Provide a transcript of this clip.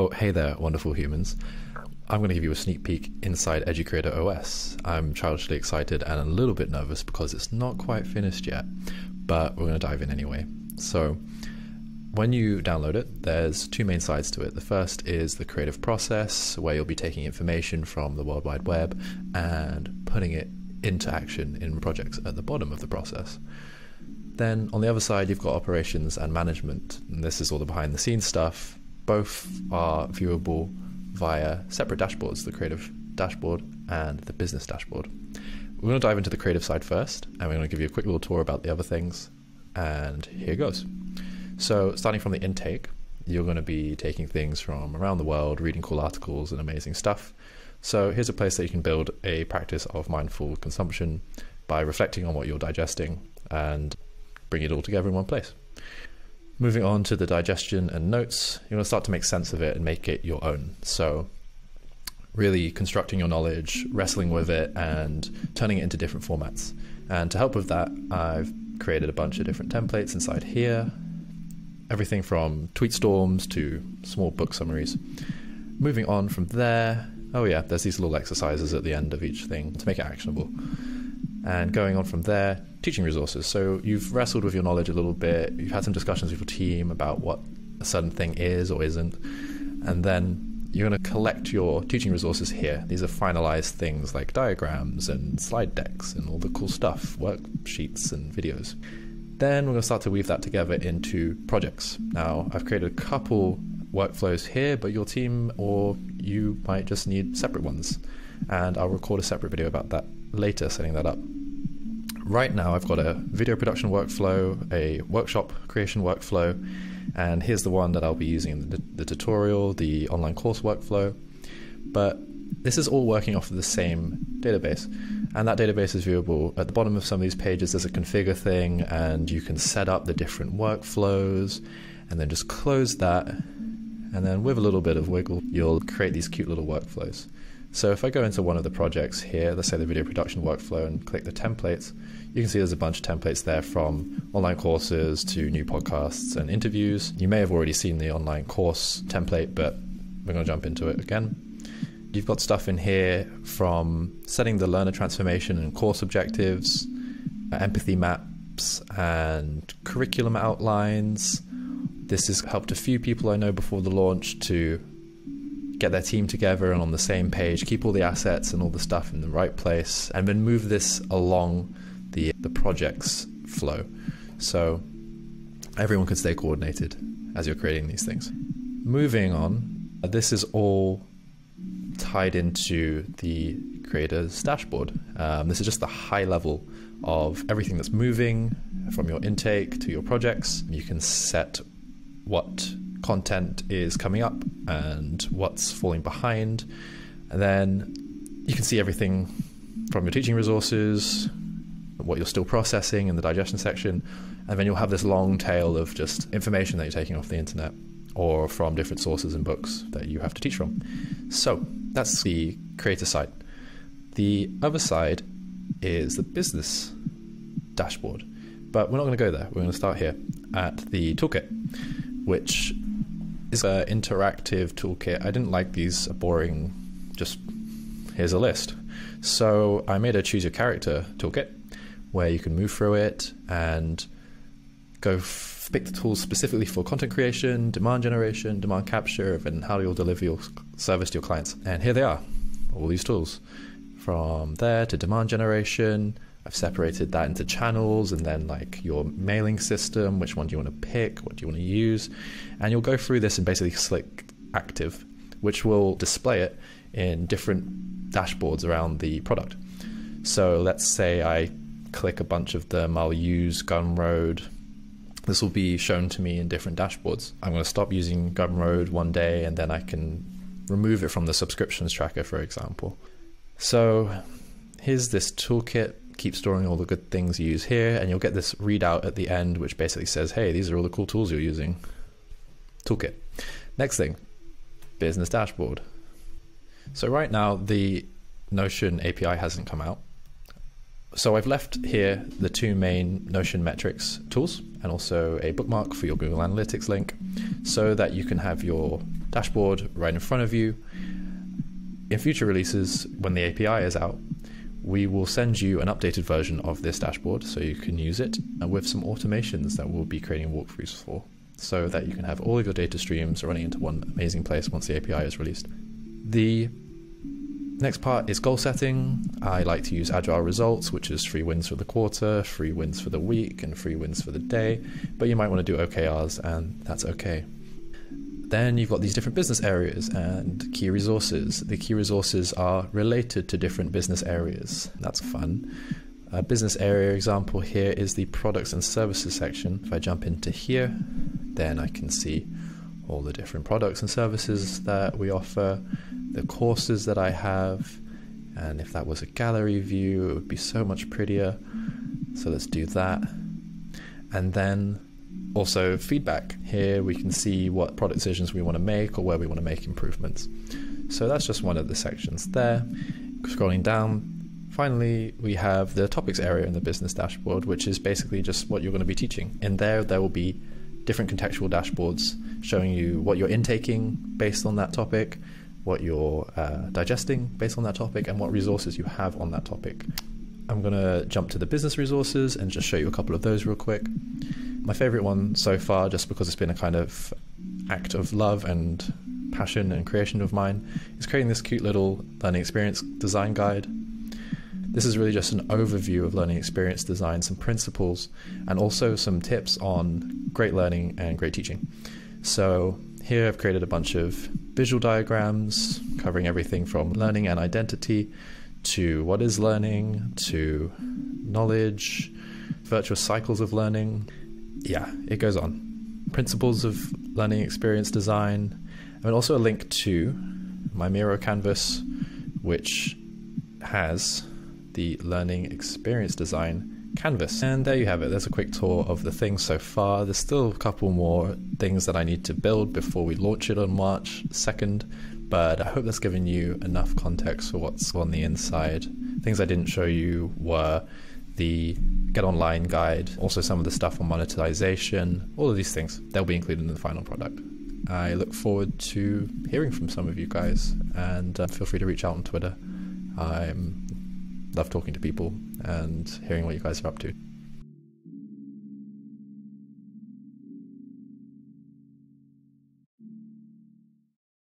Oh, hey there, wonderful humans. I'm going to give you a sneak peek inside Edu-Creator OS. I'm childishly excited and a little bit nervous because it's not quite finished yet, but we're going to dive in anyway. So, when you download it, there's two main sides to it. The first is the creative process, where you'll be taking information from the World Wide Web and putting it into action in projects at the bottom of the process. Then on the other side, you've got operations and management. And this is all the behind the scenes stuff. Both are viewable via separate dashboards the creative dashboard and the business dashboard. We're going to dive into the creative side first, and we're going to give you a quick little tour about the other things. And here goes. So, starting from the intake, you're going to be taking things from around the world, reading cool articles and amazing stuff. So, here's a place that you can build a practice of mindful consumption by reflecting on what you're digesting and bring it all together in one place. Moving on to the digestion and notes, you're going to start to make sense of it and make it your own. So, really constructing your knowledge, wrestling with it, and turning it into different formats. And to help with that, I've created a bunch of different templates inside here. Everything from tweet storms to small book summaries. Moving on from there, oh yeah, there's these little exercises at the end of each thing to make it actionable. And going on from there, teaching resources. So you've wrestled with your knowledge a little bit, you've had some discussions with your team about what a certain thing is or isn't, and then you're going to collect your teaching resources here. These are finalized things like diagrams and slide decks and all the cool stuff, worksheets and videos. Then we're going to start to weave that together into projects. Now, I've created a couple workflows here, but your team or you might just need separate ones. And I'll record a separate video about that later, setting that up. Right now, I've got a video production workflow, a workshop creation workflow, and here's the one that I'll be using in the, the tutorial, the online course workflow. But this is all working off of the same database. And that database is viewable at the bottom of some of these pages. There's a configure thing, and you can set up the different workflows, and then just close that. And then, with a little bit of wiggle, you'll create these cute little workflows. So if I go into one of the projects here, let's say the video production workflow, and click the templates, you can see there's a bunch of templates there from online courses to new podcasts and interviews. You may have already seen the online course template, but we're going to jump into it again. You've got stuff in here from setting the learner transformation and course objectives, uh, empathy maps, and curriculum outlines. This has helped a few people I know before the launch to get their team together and on the same page, keep all the assets and all the stuff in the right place, and then move this along the the project's flow. So everyone can stay coordinated as you're creating these things. Moving on, this is all tied into the creator's dashboard. Um, this is just the high level of everything that's moving from your intake to your projects. You can set what content is coming up and what's falling behind. And then you can see everything from your teaching resources, what you're still processing in the digestion section, and then you'll have this long tail of just information that you're taking off the internet or from different sources and books that you have to teach from. So that's the creator side. The other side is the business dashboard, but we're not going to go there. We're going to start here at the toolkit, which is an interactive toolkit. I didn't like these boring, just here's a list. So I made a choose your character toolkit where you can move through it and go f- pick the tools specifically for content creation, demand generation, demand capture, and how you'll deliver your service to your clients. And here they are, all these tools. From there to demand generation, I've separated that into channels and then like your mailing system, which one do you want to pick, what do you want to use, and you'll go through this and basically click active, which will display it in different dashboards around the product. So let's say I click a bunch of them, I'll use Gumroad. This will be shown to me in different dashboards. I'm going to stop using Gumroad one day and then I can remove it from the subscriptions tracker, for example. So here's this toolkit keep storing all the good things you use here, and you'll get this readout at the end, which basically says, hey, these are all the cool tools you're using. Toolkit. Next thing, business dashboard. So right now, the Notion API hasn't come out. So I've left here the two main Notion metrics tools and also a bookmark for your Google Analytics link so that you can have your dashboard right in front of you. In future releases, when the API is out, we will send you an updated version of this dashboard so you can use it uh, with some automations that we'll be creating walkthroughs for so that you can have all of your data streams running into one amazing place once the API is released. The next part is goal setting. I like to use agile results, which is free wins for the quarter, free wins for the week, and free wins for the day. But you might want to do OKRs, and that's okay. Then you've got these different business areas and key resources. The key resources are related to different business areas. That's fun. A business area example here is the products and services section. If I jump into here, then I can see all the different products and services that we offer, the courses that I have, and if that was a gallery view, it would be so much prettier. So let's do that. And then also, feedback. Here we can see what product decisions we want to make or where we want to make improvements. So that's just one of the sections there. Scrolling down, finally, we have the topics area in the business dashboard, which is basically just what you're going to be teaching. In there, there will be different contextual dashboards showing you what you're intaking based on that topic, what you're uh, digesting based on that topic, and what resources you have on that topic. I'm going to jump to the business resources and just show you a couple of those real quick. My favorite one so far, just because it's been a kind of act of love and passion and creation of mine, is creating this cute little learning experience design guide. This is really just an overview of learning experience design, some principles, and also some tips on great learning and great teaching. So, here I've created a bunch of visual diagrams covering everything from learning and identity to what is learning to knowledge, virtuous cycles of learning, yeah, it goes on. Principles of learning experience design, and also a link to my Miro canvas, which has the learning experience design canvas. And there you have it. There's a quick tour of the things so far. There's still a couple more things that I need to build before we launch it on March 2nd, but I hope that's given you enough context for what's on the inside. Things I didn't show you were the Get Online guide, also some of the stuff on monetization, all of these things, they'll be included in the final product. I look forward to hearing from some of you guys and uh, feel free to reach out on Twitter. I love talking to people and hearing what you guys are up to.